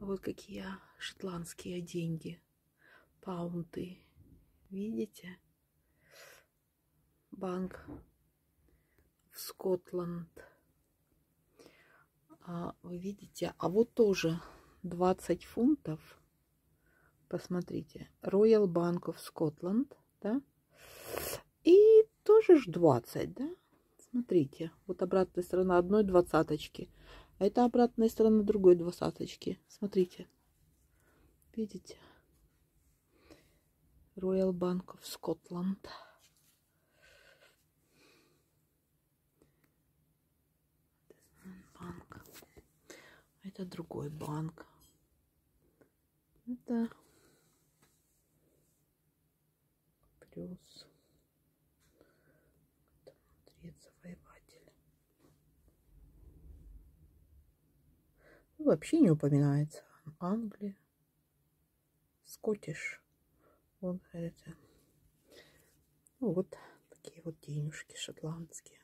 Вот какие шотландские деньги. Паунты. Видите? Банк в Скотланд. А, вы видите? А вот тоже 20 фунтов. Посмотрите. Royal Bank of Scotland. Да? И тоже ж 20, да? Смотрите. Вот обратная сторона одной двадцаточки. А это обратная сторона другой двадцаточки. Смотрите. Видите? Royal Bank of Scotland. Банк. Это другой банк. Это плюс. Ну, вообще не упоминается. Англия. Скотиш. Вот это. Ну, вот такие вот денежки шотландские.